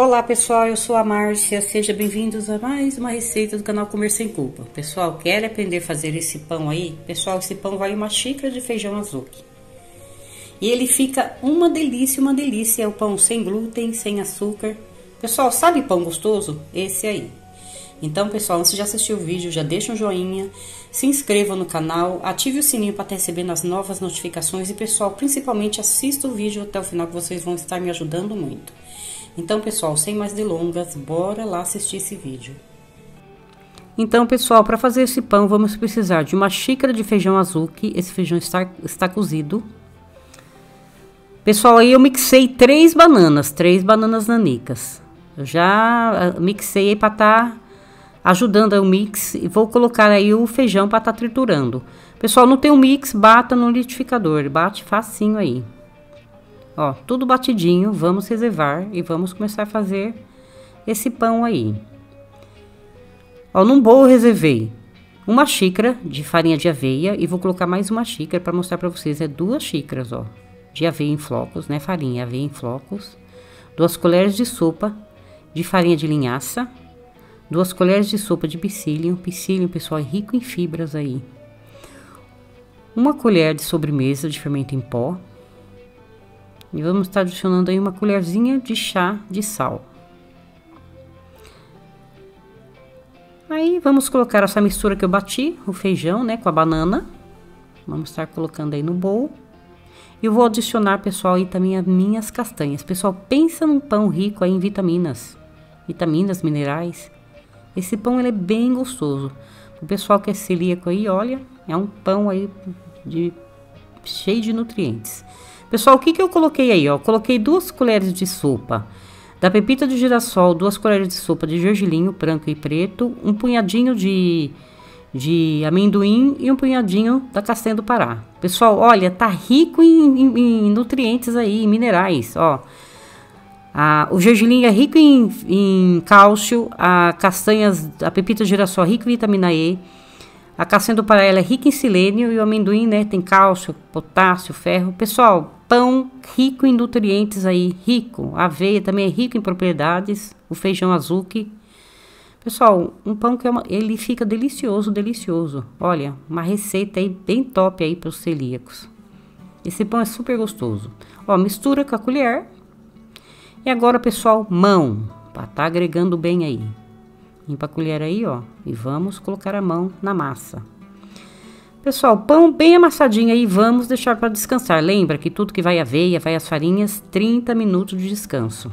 Olá pessoal, eu sou a Márcia, sejam bem-vindos a mais uma receita do canal Comer Sem Culpa. Pessoal, quer aprender a fazer esse pão aí? Pessoal, esse pão vai uma xícara de feijão azuki. E ele fica uma delícia, uma delícia, é o pão sem glúten, sem açúcar. Pessoal, sabe pão gostoso? Esse aí. Então, pessoal, antes de assistir o vídeo, já deixa um joinha, se inscreva no canal, ative o sininho para receber as novas notificações e, pessoal, principalmente assista o vídeo até o final que vocês vão estar me ajudando muito. Então, pessoal, sem mais delongas, bora lá assistir esse vídeo. Então, pessoal, para fazer esse pão, vamos precisar de uma xícara de feijão azuki, esse feijão está, está cozido. Pessoal, aí eu mixei três bananas, três bananas nanicas. Eu já ah, mixei para estar... Tá ajudando o mix e vou colocar aí o feijão para estar tá triturando. Pessoal, não tem um mix, bata no liquidificador, bate facinho aí. Ó, tudo batidinho, vamos reservar e vamos começar a fazer esse pão aí. Ó, num bowl reservei uma xícara de farinha de aveia e vou colocar mais uma xícara para mostrar para vocês, é duas xícaras, ó, de aveia em flocos, né, farinha, aveia em flocos, duas colheres de sopa de farinha de linhaça, duas colheres de sopa de psyllium. Psyllium, pessoal, é rico em fibras aí. Uma colher de sobremesa de fermento em pó. E vamos estar adicionando aí uma colherzinha de chá de sal. Aí vamos colocar essa mistura que eu bati, o feijão, né, com a banana. Vamos estar colocando aí no bowl. E eu vou adicionar, pessoal, aí também as minhas castanhas. Pessoal, pensa num pão rico aí em vitaminas, vitaminas, minerais. Esse pão ele é bem gostoso. O pessoal que é celíaco aí, olha, é um pão aí de cheio de nutrientes. Pessoal, o que que eu coloquei aí, ó? Coloquei duas colheres de sopa da pepita de girassol, duas colheres de sopa de gergelim branco e preto, um punhadinho de de amendoim e um punhadinho da castanha do Pará. Pessoal, olha, tá rico em, em, em nutrientes aí, em minerais, ó. Ah, o gergelim é rico em, em cálcio, a castanhas, a pepita de girassol é rica em vitamina E, a castanha do Pará é rica em selênio e o amendoim, né, tem cálcio, potássio, ferro. Pessoal, pão rico em nutrientes aí, rico. A aveia também é rico em propriedades, o feijão azuki. Pessoal, um pão que é uma, ele fica delicioso, delicioso. Olha, uma receita aí bem top aí para os celíacos. Esse pão é super gostoso. Ó, mistura com a colher e agora, pessoal, mão, para tá agregando bem aí. Limpa a colher aí, ó, e vamos colocar a mão na massa. Pessoal, pão bem amassadinho aí, vamos deixar para descansar. Lembra que tudo que vai aveia, vai as farinhas, 30 minutos de descanso.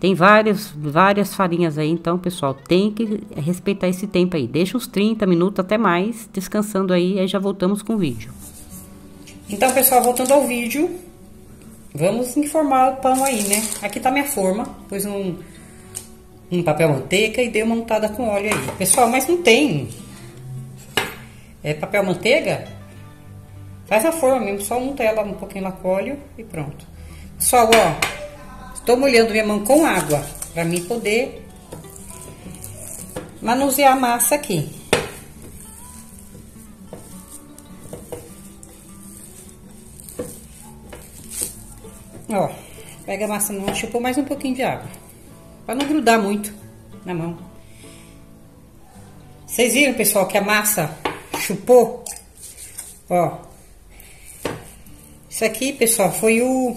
Tem várias, várias farinhas aí, então, pessoal, tem que respeitar esse tempo aí. Deixa uns 30 minutos até mais descansando aí, aí já voltamos com o vídeo. Então, pessoal, voltando ao vídeo, Vamos informar o pão aí, né? Aqui tá minha forma, pus um, um papel manteiga e dei uma untada com óleo aí. Pessoal, mas não tem é, papel manteiga? Faz a forma mesmo, só unta ela um pouquinho lá com óleo e pronto. Pessoal, ó, estou molhando minha mão com água, pra mim poder manusear a massa aqui. Ó, pega a massa não chupou mais um pouquinho de água. Pra não grudar muito na mão. Vocês viram, pessoal, que a massa chupou? Ó. Isso aqui, pessoal, foi o...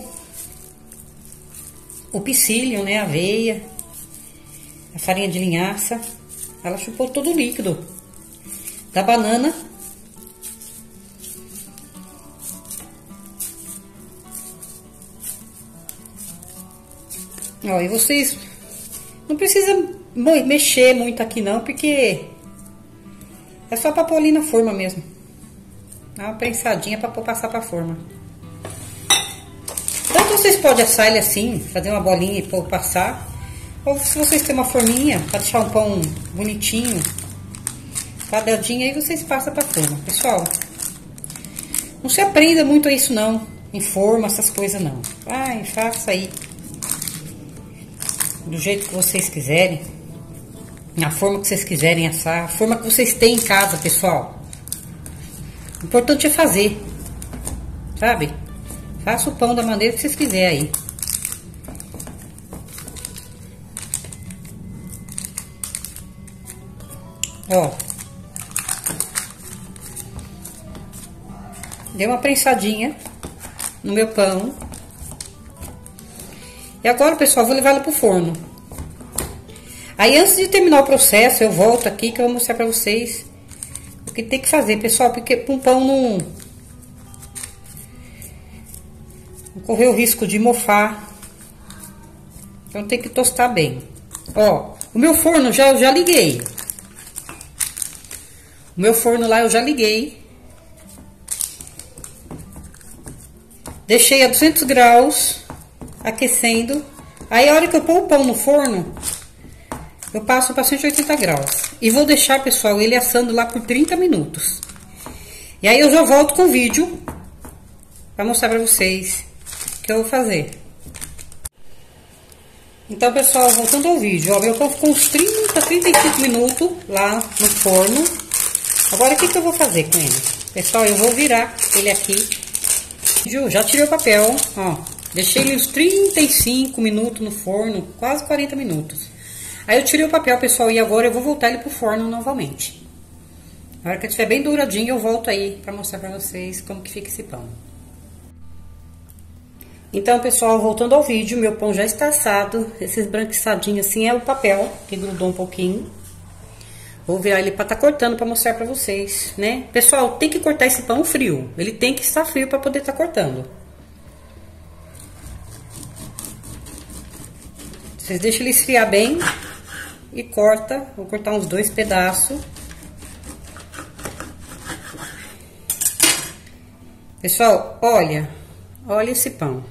O psyllium, né? A aveia. A farinha de linhaça. Ela chupou todo o líquido. Da banana Ó, e vocês não precisa mexer muito aqui não, porque é só pra pôr ali na forma mesmo. Dá uma prensadinha pra passar pra forma. Tanto vocês podem assar ele assim, fazer uma bolinha e pôr passar. Ou se vocês têm uma forminha pra deixar um pão bonitinho, quadradinho, aí vocês passam pra forma. Pessoal, não se aprenda muito a isso não, em forma, essas coisas não. Vai, faça aí do jeito que vocês quiserem, na forma que vocês quiserem assar, a forma que vocês têm em casa, pessoal. O importante é fazer, sabe? Faça o pão da maneira que vocês quiserem aí. Ó. deu uma prensadinha no meu pão. E agora, pessoal, vou levar ela pro forno. Aí, antes de terminar o processo, eu volto aqui que eu vou mostrar pra vocês o que tem que fazer, pessoal. Porque um pão não... Não correr o risco de mofar. Então, tem que tostar bem. Ó, o meu forno já, já liguei. O meu forno lá eu já liguei. Deixei a 200 graus, aquecendo. Aí, a hora que eu pôr o pão no forno, eu passo para 180 graus. E vou deixar, pessoal, ele assando lá por 30 minutos. E aí, eu já volto com o vídeo para mostrar para vocês o que eu vou fazer. Então, pessoal, voltando ao vídeo, ó, meu pão ficou uns 30, 35 minutos lá no forno. Agora, o que, que eu vou fazer com ele? Pessoal, eu vou virar ele aqui já tirei o papel, ó. Deixei ele uns 35 minutos no forno, quase 40 minutos. Aí eu tirei o papel, pessoal, e agora eu vou voltar ele pro forno novamente. Na hora que ele estiver bem douradinho, eu volto aí pra mostrar pra vocês como que fica esse pão. Então, pessoal, voltando ao vídeo, meu pão já está assado. Esses branquiçadinhos assim é o papel, que grudou um pouquinho. Vou virar ele para estar tá cortando para mostrar para vocês, né? Pessoal, tem que cortar esse pão frio. Ele tem que estar frio para poder estar tá cortando. Vocês deixam ele esfriar bem e corta. Vou cortar uns dois pedaços. Pessoal, olha. Olha esse pão.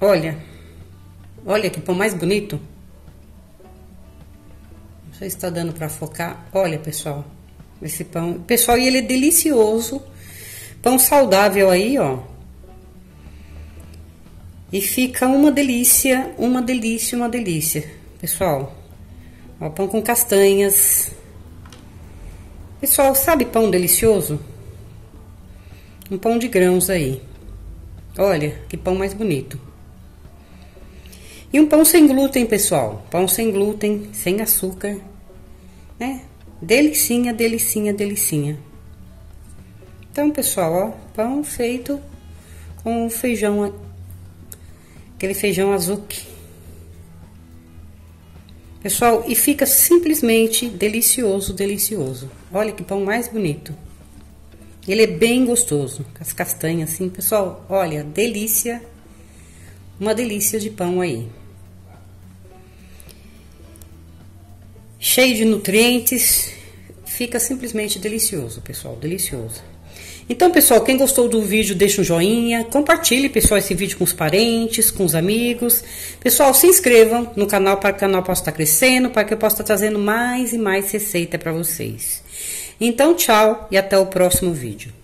Olha. Olha que pão mais bonito sei se está dando para focar. Olha, pessoal, esse pão. Pessoal, e ele é delicioso. Pão saudável aí, ó. E fica uma delícia, uma delícia, uma delícia. Pessoal, ó, pão com castanhas. Pessoal, sabe pão delicioso? Um pão de grãos aí. Olha, que pão mais bonito. E um pão sem glúten, pessoal. Pão sem glúten, sem açúcar né? Delicinha, delicinha, delicinha. Então, pessoal, ó, pão feito com feijão, aquele feijão azuki. Pessoal, e fica simplesmente delicioso, delicioso. Olha que pão mais bonito. Ele é bem gostoso, as castanhas assim. Pessoal, olha, delícia, uma delícia de pão aí. cheio de nutrientes, fica simplesmente delicioso, pessoal, delicioso. Então, pessoal, quem gostou do vídeo, deixa um joinha, compartilhe, pessoal, esse vídeo com os parentes, com os amigos. Pessoal, se inscrevam no canal para que o canal possa estar crescendo, para que eu possa estar trazendo mais e mais receita para vocês. Então, tchau e até o próximo vídeo.